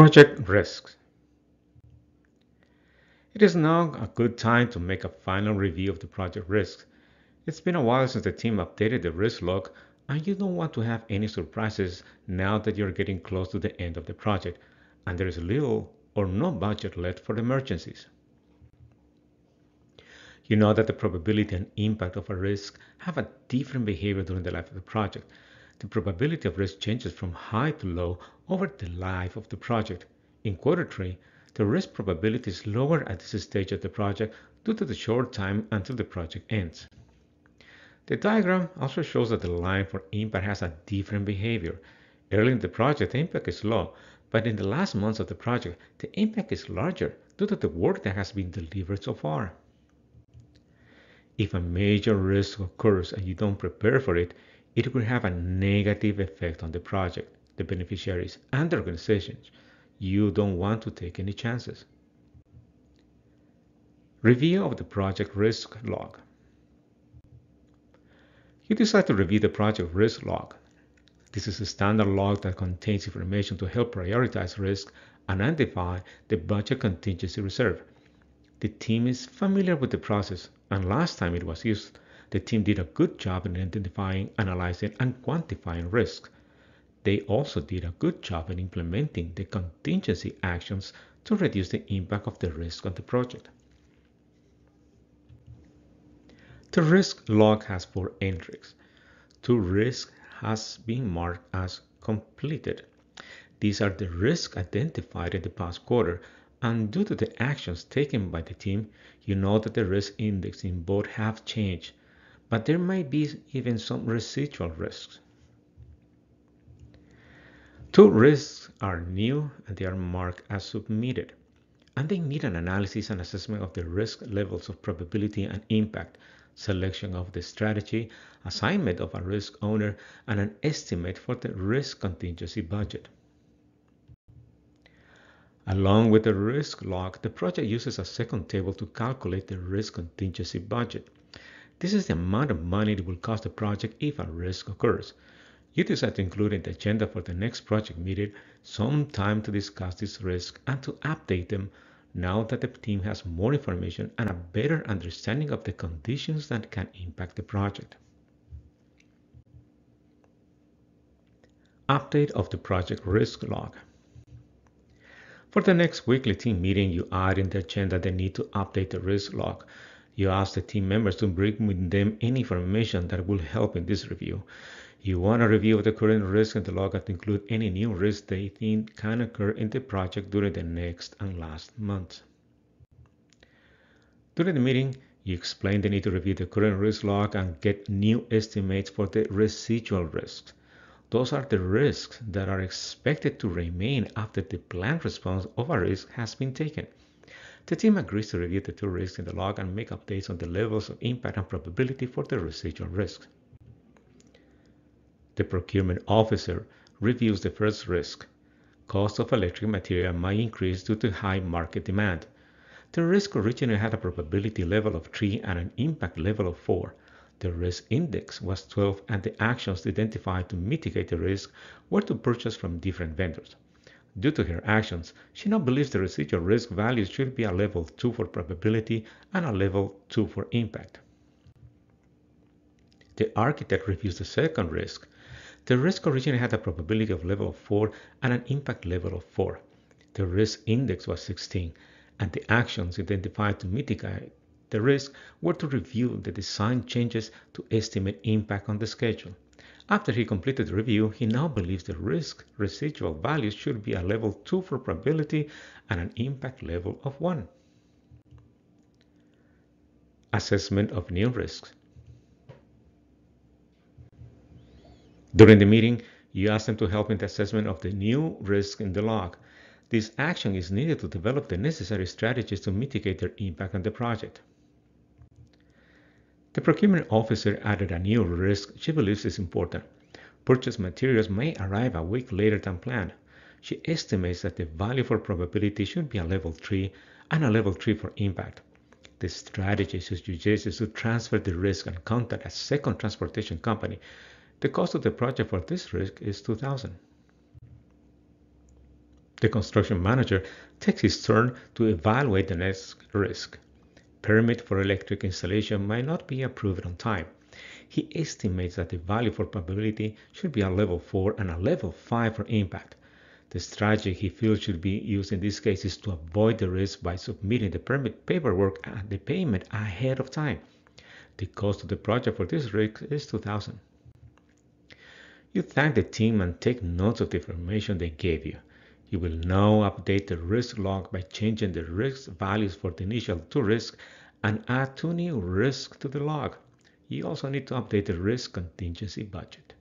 Project risks. It is now a good time to make a final review of the project risks. It's been a while since the team updated the risk log, and you don't want to have any surprises now that you're getting close to the end of the project and there is little or no budget left for emergencies. You know that the probability and impact of a risk have a different behavior during the life of the project. The probability of risk changes from high to low over the life of the project. In quarter three, the risk probability is lower at this stage of the project due to the short time until the project ends. The diagram also shows that the line for impact has a different behavior. Early in the project, the impact is low, but in the last months of the project, the impact is larger due to the work that has been delivered so far. If a major risk occurs and you don't prepare for it, it will have a negative effect on the project, the beneficiaries, and the organizations. You don't want to take any chances. Review of the project risk log. You decide to review the project risk log. This is a standard log that contains information to help prioritize risk and identify the budget contingency reserve. The team is familiar with the process, and last time it was used, the team did a good job in identifying, analyzing, and quantifying risks. They also did a good job in implementing the contingency actions to reduce the impact of the risk on the project. The risk log has four entries. Two risks has been marked as completed. These are the risks identified in the past quarter and due to the actions taken by the team, you know that the risk index in both have changed, but there might be even some residual risks. Two risks are new and they are marked as submitted, and they need an analysis and assessment of the risk levels of probability and impact, selection of the strategy, assignment of a risk owner, and an estimate for the risk contingency budget. Along with the risk log, the project uses a second table to calculate the risk contingency budget. This is the amount of money it will cost the project if a risk occurs. You decide to include in the agenda for the next project meeting some time to discuss this risk and to update them now that the team has more information and a better understanding of the conditions that can impact the project. Update of the project risk log. For the next weekly team meeting, you add in the agenda the need to update the risk log. You ask the team members to bring with them any information that will help in this review. You want a review of the current risk in the log and include any new risks they think can occur in the project during the next and last month. During the meeting, you explain the need to review the current risk log and get new estimates for the residual risks. Those are the risks that are expected to remain after the planned response of a risk has been taken. The team agrees to review the two risks in the log and make updates on the levels of impact and probability for the residual risks. The procurement officer reviews the first risk. Cost of electric material might increase due to high market demand. The risk originally had a probability level of 3 and an impact level of 4. The risk index was 12 and the actions identified to mitigate the risk were to purchase from different vendors. Due to her actions, she now believes the residual risk values should be a level 2 for probability and a level 2 for impact. The architect reviews the second risk. The risk originally had a probability of level of 4 and an impact level of 4. The risk index was 16 and the actions identified to mitigate the risk were to review the design changes to estimate impact on the schedule. After he completed the review, he now believes the risk residual values should be a level 2 for probability and an impact level of 1. Assessment of new risks. During the meeting, you ask them to help in the assessment of the new risk in the log. This action is needed to develop the necessary strategies to mitigate their impact on the project. The procurement officer added a new risk she believes is important. Purchased materials may arrive a week later than planned. She estimates that the value for probability should be a level 3 and a level 3 for impact. The strategy she suggests is to transfer the risk and contact a second transportation company. The cost of the project for this risk is 2000 The construction manager takes his turn to evaluate the next risk. Permit for electric installation might not be approved on time. He estimates that the value for probability should be a level 4 and a level 5 for impact. The strategy he feels should be used in this case is to avoid the risk by submitting the permit paperwork and the payment ahead of time. The cost of the project for this risk is 2000 You thank the team and take notes of the information they gave you. You will now update the risk log by changing the risk values for the initial two risks and add two new risks to the log. You also need to update the risk contingency budget.